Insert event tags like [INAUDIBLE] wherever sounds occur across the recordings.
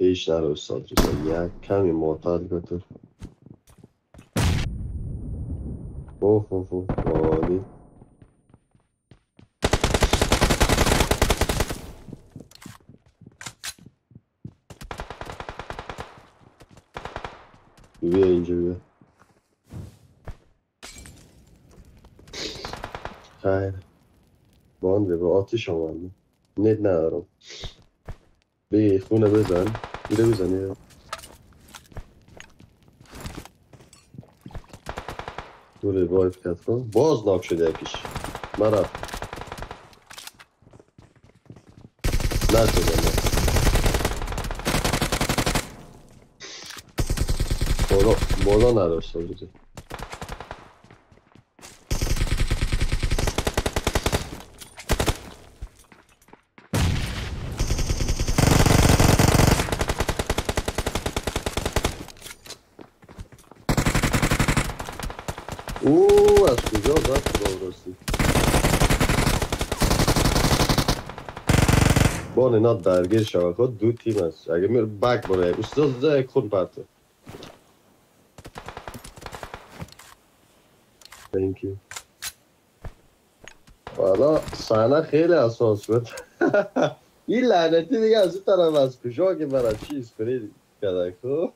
هیچ نره استاد رسا یک کمی معتاد بطور اوه اوه اوه عالی. بیا اینجا بیا. خیر. بانده به آتیش آمده نت ندارم. بگی خونه بزن. میره بزنی دوره وایف کت کن باز ناک شده یکیش مرا نشده نه بالا بالا نداشته بوده او از کجا زد خدا راستی بان اینا درگیر شبکه دو تیم است اگه میره بک بره استاد زده خون پرته Thank you. حالا صحنه خیلی اساس بود [LAUGHS] این لعنتی دیگه از این طرف از کجا که برای چی اسپری کرده خب؟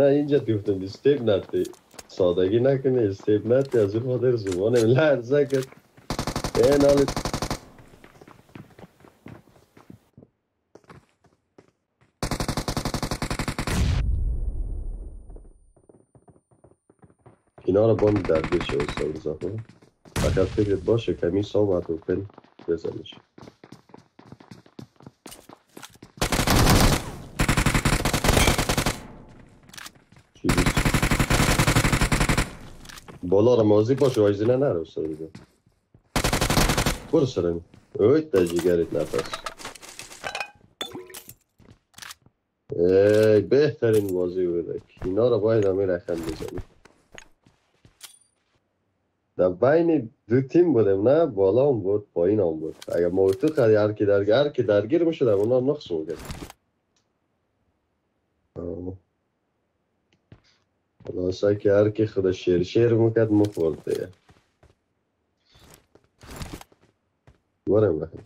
نه اینجا دیفتم استیپ نتی سادگی نکنی استیپ نتی از این خاطر زبانم لرزه کرد این حالی اینا رو باند درگیر شد استاد خب فقط فکرت باشه کمی سامت و کن بزنش چی بود؟ بالا باشه وایزینه نره استاد رضا برو سرم. اوی تا جیگرت نفس. ای بهترین بازی بوده اینا رو باید همه رقم بزنیم. در بین دو تیم بودیم نه؟ بالا هم بود پایین هم بود. اگر ما تو خیلی هر کی درگیر کی درگیر می‌شد اونا نقص میگه خلاصه که هر کی خود شیر شیر می‌کرد مخورد دیگه. برم بخیر